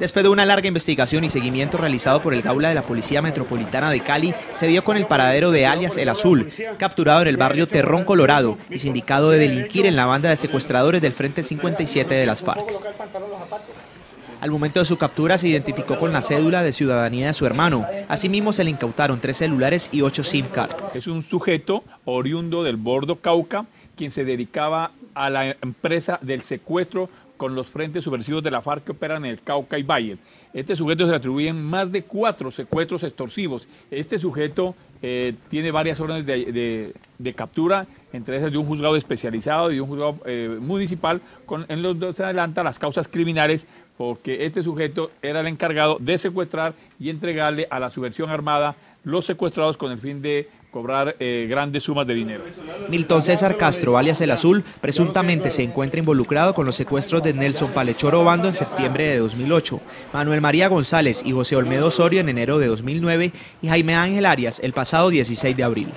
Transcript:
Después de una larga investigación y seguimiento realizado por el Gaula de la Policía Metropolitana de Cali, se dio con el paradero de alias El Azul, capturado en el barrio Terrón, Colorado, y sindicado de delinquir en la banda de secuestradores del Frente 57 de las FARC. Al momento de su captura se identificó con la cédula de ciudadanía de su hermano. Asimismo se le incautaron tres celulares y ocho SIM card. Es un sujeto oriundo del Bordo Cauca, quien se dedicaba a la empresa del secuestro con los frentes subversivos de la FARC que operan en el Cauca y Valle. Este sujeto se le atribuyen más de cuatro secuestros extorsivos. Este sujeto eh, tiene varias órdenes de, captura, entre esas de un juzgado especializado y de un juzgado eh, municipal, con, en los dos se adelanta las causas criminales porque este sujeto era el encargado de secuestrar y entregarle a la subversión armada los secuestrados con el fin de cobrar eh, grandes sumas de dinero. Milton César Castro, alias El Azul, presuntamente se encuentra involucrado con los secuestros de Nelson Palechoro Bando en septiembre de 2008, Manuel María González y José Olmedo Osorio en enero de 2009 y Jaime Ángel Arias el pasado 16 de abril.